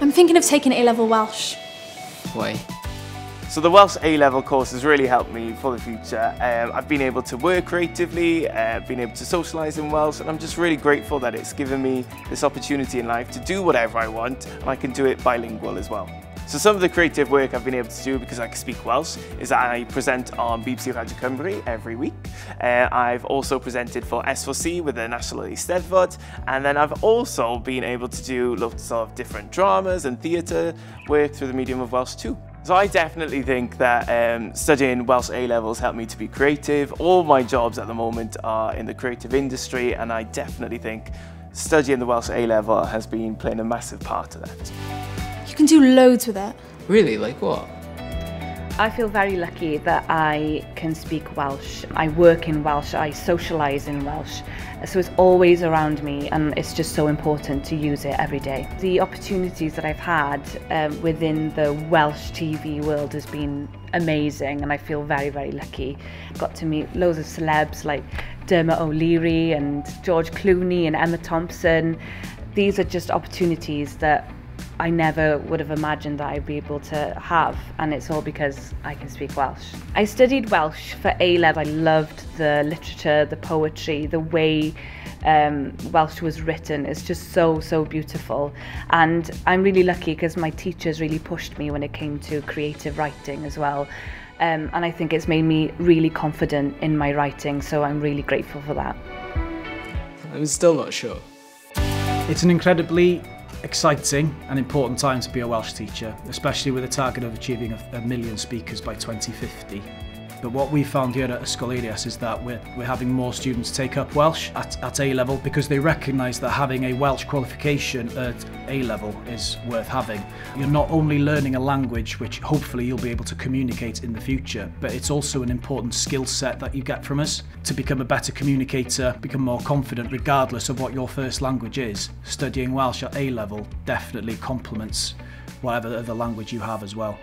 I'm thinking of taking A-level Welsh. Why? So the Welsh A-level course has really helped me for the future. Um, I've been able to work creatively, uh, been able to socialise in Welsh, and I'm just really grateful that it's given me this opportunity in life to do whatever I want, and I can do it bilingual as well. So some of the creative work I've been able to do because I can speak Welsh is that I present on BBC Radio Cymru every week. Uh, I've also presented for S4C with the National Eisteddfod and then I've also been able to do lots of different dramas and theatre work through the medium of Welsh too. So I definitely think that um, studying Welsh A-levels helped me to be creative. All my jobs at the moment are in the creative industry and I definitely think studying the Welsh A-level has been playing a massive part of that. You can do loads with it. Really? Like what? I feel very lucky that I can speak Welsh. I work in Welsh, I socialise in Welsh, so it's always around me and it's just so important to use it every day. The opportunities that I've had um, within the Welsh TV world has been amazing and I feel very, very lucky. Got to meet loads of celebs like Dermot O'Leary and George Clooney and Emma Thompson. These are just opportunities that I never would have imagined that I'd be able to have, and it's all because I can speak Welsh. I studied Welsh for A-level. I loved the literature, the poetry, the way um, Welsh was written. It's just so, so beautiful. And I'm really lucky because my teachers really pushed me when it came to creative writing as well. Um, and I think it's made me really confident in my writing, so I'm really grateful for that. I'm still not sure. It's an incredibly exciting and important time to be a Welsh teacher, especially with a target of achieving a, a million speakers by 2050. But what we found here at Ysgol is that we're, we're having more students take up Welsh at, at A level because they recognise that having a Welsh qualification at A level is worth having. You're not only learning a language which hopefully you'll be able to communicate in the future, but it's also an important skill set that you get from us to become a better communicator, become more confident regardless of what your first language is. Studying Welsh at A level definitely complements whatever other language you have as well.